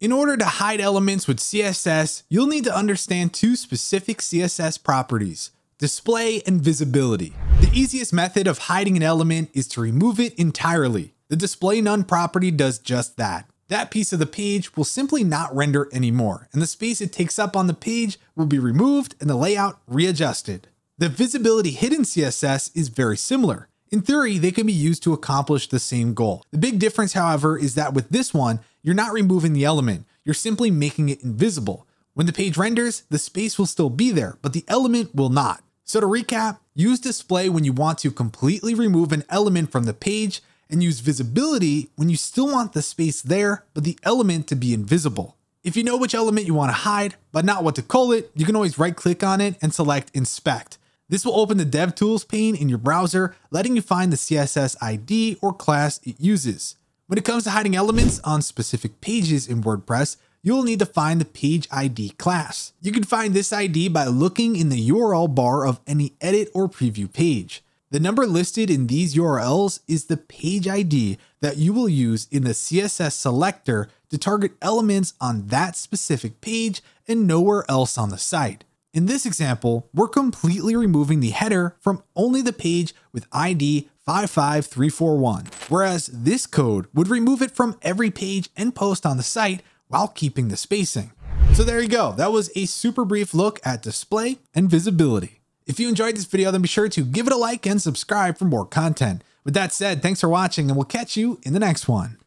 In order to hide elements with CSS, you'll need to understand two specific CSS properties, display and visibility. The easiest method of hiding an element is to remove it entirely. The display none property does just that. That piece of the page will simply not render anymore, and the space it takes up on the page will be removed and the layout readjusted. The visibility hidden CSS is very similar. In theory, they can be used to accomplish the same goal. The big difference, however, is that with this one, you're not removing the element, you're simply making it invisible. When the page renders, the space will still be there, but the element will not. So to recap, use display when you want to completely remove an element from the page and use visibility when you still want the space there, but the element to be invisible. If you know which element you want to hide, but not what to call it, you can always right click on it and select inspect. This will open the DevTools pane in your browser, letting you find the CSS ID or class it uses. When it comes to hiding elements on specific pages in WordPress, you'll need to find the page ID class. You can find this ID by looking in the URL bar of any edit or preview page. The number listed in these URLs is the page ID that you will use in the CSS selector to target elements on that specific page and nowhere else on the site. In this example, we're completely removing the header from only the page with ID 55341, whereas this code would remove it from every page and post on the site while keeping the spacing. So there you go, that was a super brief look at display and visibility. If you enjoyed this video, then be sure to give it a like and subscribe for more content. With that said, thanks for watching and we'll catch you in the next one.